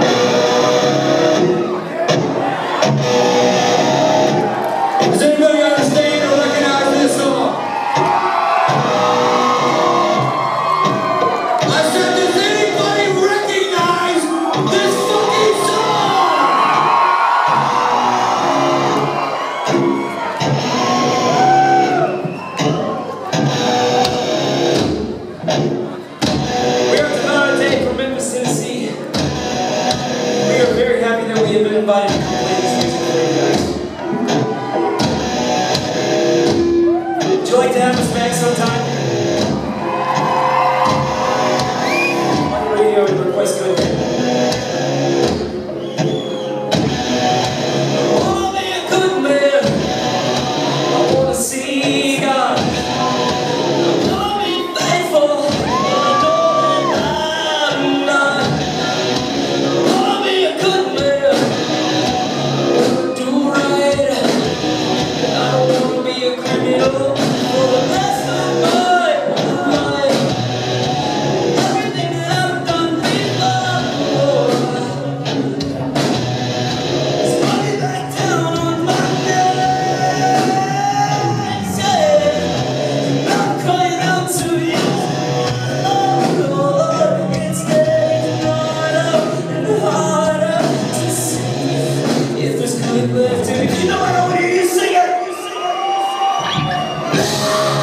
so Yeah.